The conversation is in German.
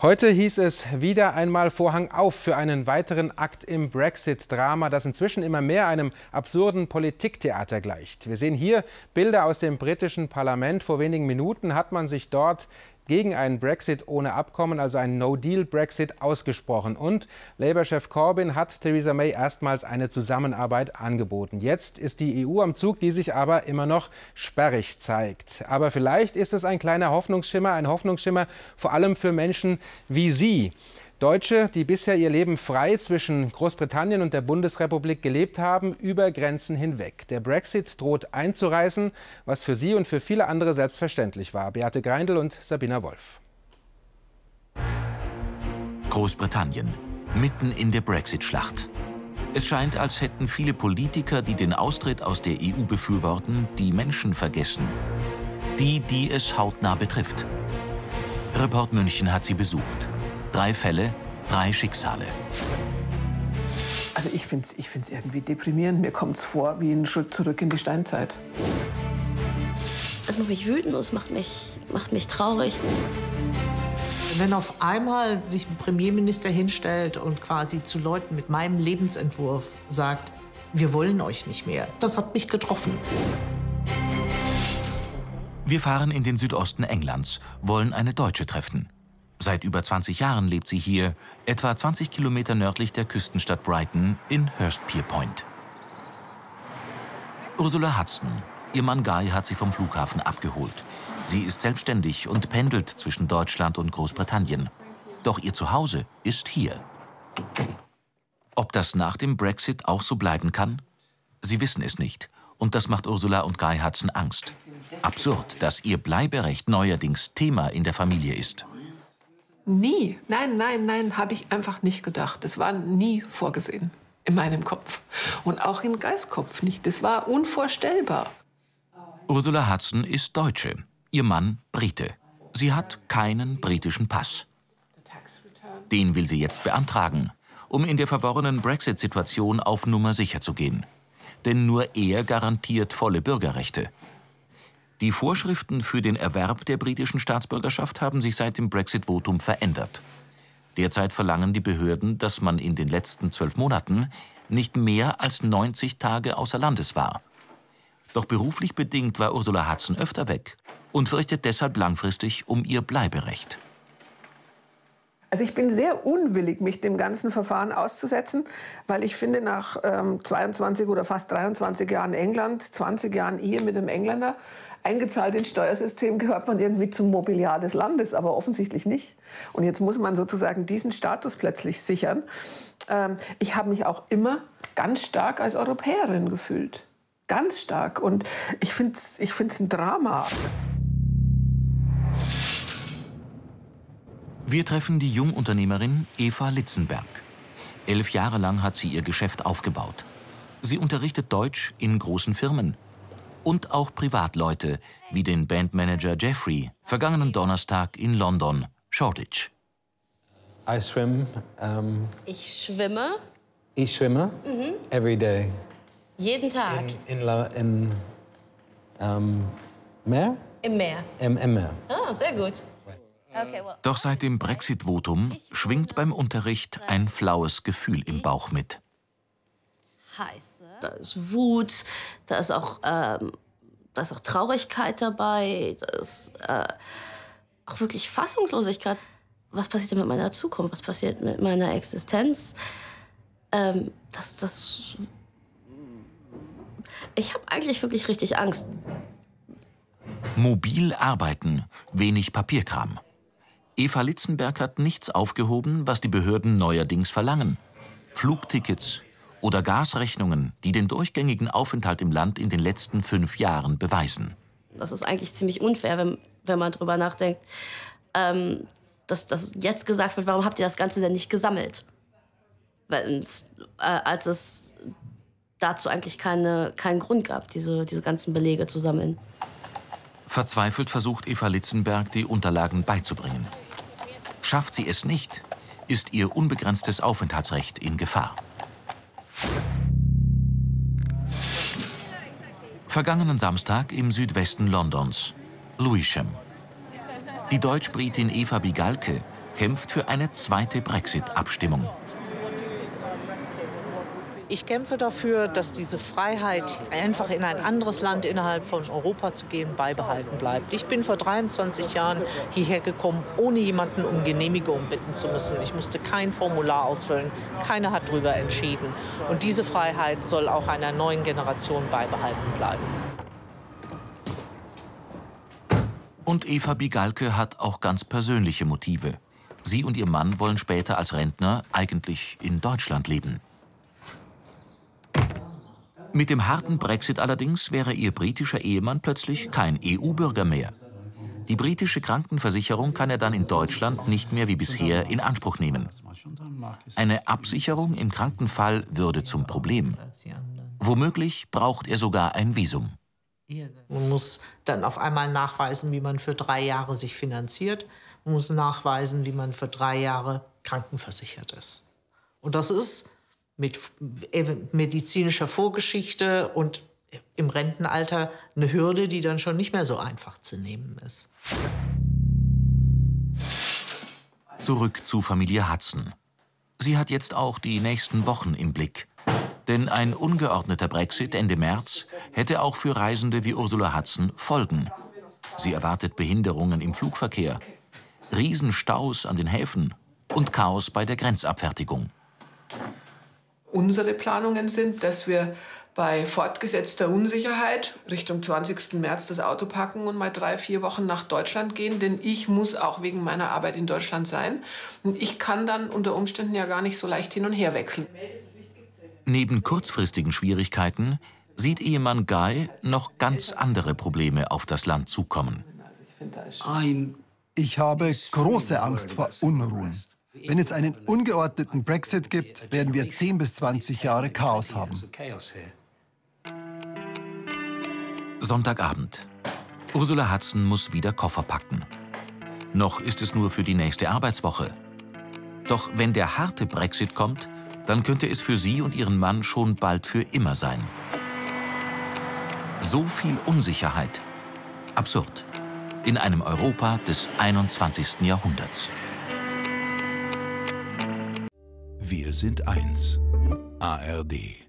Heute hieß es wieder einmal Vorhang auf für einen weiteren Akt im Brexit-Drama, das inzwischen immer mehr einem absurden Politiktheater gleicht. Wir sehen hier Bilder aus dem britischen Parlament. Vor wenigen Minuten hat man sich dort gegen einen Brexit ohne Abkommen, also einen No-Deal-Brexit, ausgesprochen. Und Labour-Chef Corbyn hat Theresa May erstmals eine Zusammenarbeit angeboten. Jetzt ist die EU am Zug, die sich aber immer noch sperrig zeigt. Aber vielleicht ist es ein kleiner Hoffnungsschimmer, ein Hoffnungsschimmer vor allem für Menschen wie Sie. Deutsche, die bisher ihr Leben frei zwischen Großbritannien und der Bundesrepublik gelebt haben, über Grenzen hinweg. Der Brexit droht einzureißen, was für sie und für viele andere selbstverständlich war. Beate Greindl und Sabina Wolf. Großbritannien, mitten in der Brexit-Schlacht. Es scheint, als hätten viele Politiker, die den Austritt aus der EU befürworten, die Menschen vergessen. Die, die es hautnah betrifft. Report München hat sie besucht. Drei Fälle, drei Schicksale. Also ich finde es ich find's irgendwie deprimierend. Mir kommt es vor wie ein Schritt zurück in die Steinzeit. Das macht mich wütend, es macht mich, macht mich traurig. Wenn auf einmal sich ein Premierminister hinstellt und quasi zu Leuten mit meinem Lebensentwurf sagt, wir wollen euch nicht mehr, das hat mich getroffen. Wir fahren in den Südosten Englands, wollen eine Deutsche treffen. Seit über 20 Jahren lebt sie hier, etwa 20 Kilometer nördlich der Küstenstadt Brighton in Hurstpierpoint. Ursula Hudson, ihr Mann Guy hat sie vom Flughafen abgeholt. Sie ist selbstständig und pendelt zwischen Deutschland und Großbritannien. Doch ihr Zuhause ist hier. Ob das nach dem Brexit auch so bleiben kann? Sie wissen es nicht. Und das macht Ursula und Guy Hudson Angst. Absurd, dass ihr Bleiberecht neuerdings Thema in der Familie ist. Nie, nein, nein, nein, habe ich einfach nicht gedacht. Das war nie vorgesehen in meinem Kopf. Und auch im Geistkopf nicht. Das war unvorstellbar. Ursula Hudson ist Deutsche, ihr Mann Brite. Sie hat keinen britischen Pass. Den will sie jetzt beantragen, um in der verworrenen Brexit-Situation auf Nummer sicher zu gehen. Denn nur er garantiert volle Bürgerrechte. Die Vorschriften für den Erwerb der britischen Staatsbürgerschaft haben sich seit dem Brexit-Votum verändert. Derzeit verlangen die Behörden, dass man in den letzten zwölf Monaten nicht mehr als 90 Tage außer Landes war. Doch beruflich bedingt war Ursula Hudson öfter weg und fürchtet deshalb langfristig um ihr Bleiberecht. Also ich bin sehr unwillig, mich dem ganzen Verfahren auszusetzen, weil ich finde, nach ähm, 22 oder fast 23 Jahren England, 20 Jahren Ehe mit einem Engländer, eingezahlt ins Steuersystem gehört man irgendwie zum Mobiliar des Landes, aber offensichtlich nicht. Und jetzt muss man sozusagen diesen Status plötzlich sichern. Ähm, ich habe mich auch immer ganz stark als Europäerin gefühlt. Ganz stark. Und ich finde es ich find's ein Drama. Wir treffen die Jungunternehmerin Eva Litzenberg. Elf Jahre lang hat sie ihr Geschäft aufgebaut. Sie unterrichtet Deutsch in großen Firmen, und auch Privatleute, wie den Bandmanager Jeffrey, vergangenen Donnerstag in London, Shoreditch. I swim, um, ich schwimme. Ich schwimme mhm. every day. Jeden Tag. In, in, in um, Meer? Im Meer. Im, Im Meer. Ah, sehr gut. Okay, well. Doch seit dem Brexit-Votum schwingt beim Unterricht ein flaues Gefühl im Bauch mit. Da ist Wut, da ist auch, ähm, da ist auch Traurigkeit dabei, da ist äh, auch wirklich Fassungslosigkeit. Was passiert denn mit meiner Zukunft? Was passiert mit meiner Existenz? Ähm, das, das. Ich habe eigentlich wirklich richtig Angst. Mobil arbeiten, wenig Papierkram. Eva Litzenberg hat nichts aufgehoben, was die Behörden neuerdings verlangen. Flugtickets, oder Gasrechnungen, die den durchgängigen Aufenthalt im Land in den letzten fünf Jahren beweisen. Das ist eigentlich ziemlich unfair, wenn, wenn man darüber nachdenkt, ähm, dass, dass jetzt gesagt wird, warum habt ihr das Ganze denn nicht gesammelt? Weil, äh, als es dazu eigentlich keine, keinen Grund gab, diese, diese ganzen Belege zu sammeln. Verzweifelt versucht Eva Litzenberg, die Unterlagen beizubringen. Schafft sie es nicht, ist ihr unbegrenztes Aufenthaltsrecht in Gefahr. Vergangenen Samstag im Südwesten Londons, Lewisham. Die Deutsch-Britin Eva Bigalke kämpft für eine zweite Brexit-Abstimmung. Ich kämpfe dafür, dass diese Freiheit, einfach in ein anderes Land innerhalb von Europa zu gehen, beibehalten bleibt. Ich bin vor 23 Jahren hierher gekommen, ohne jemanden um Genehmigung bitten zu müssen. Ich musste kein Formular ausfüllen. Keiner hat darüber entschieden. Und diese Freiheit soll auch einer neuen Generation beibehalten bleiben. Und Eva Bigalke hat auch ganz persönliche Motive. Sie und ihr Mann wollen später als Rentner eigentlich in Deutschland leben. Mit dem harten Brexit allerdings wäre ihr britischer Ehemann plötzlich kein EU-Bürger mehr. Die britische Krankenversicherung kann er dann in Deutschland nicht mehr wie bisher in Anspruch nehmen. Eine Absicherung im Krankenfall würde zum Problem. Womöglich braucht er sogar ein Visum. Man muss dann auf einmal nachweisen, wie man für drei Jahre sich finanziert. Man muss nachweisen, wie man für drei Jahre krankenversichert ist. Und das ist mit medizinischer Vorgeschichte und im Rentenalter eine Hürde, die dann schon nicht mehr so einfach zu nehmen ist. Zurück zu Familie Hudson. Sie hat jetzt auch die nächsten Wochen im Blick. Denn ein ungeordneter Brexit Ende März hätte auch für Reisende wie Ursula Hudson Folgen. Sie erwartet Behinderungen im Flugverkehr, Riesenstaus an den Häfen und Chaos bei der Grenzabfertigung. Unsere Planungen sind, dass wir bei fortgesetzter Unsicherheit Richtung 20. März das Auto packen und mal drei, vier Wochen nach Deutschland gehen, denn ich muss auch wegen meiner Arbeit in Deutschland sein. Und ich kann dann unter Umständen ja gar nicht so leicht hin und her wechseln. Neben kurzfristigen Schwierigkeiten sieht Ehemann Guy noch ganz andere Probleme auf das Land zukommen. Ich habe große Angst vor Unruhen. Wenn es einen ungeordneten Brexit gibt, werden wir 10 bis 20 Jahre Chaos haben. Sonntagabend. Ursula Hudson muss wieder Koffer packen. Noch ist es nur für die nächste Arbeitswoche. Doch wenn der harte Brexit kommt, dann könnte es für sie und ihren Mann schon bald für immer sein. So viel Unsicherheit. Absurd. In einem Europa des 21. Jahrhunderts. Wir sind eins. ARD.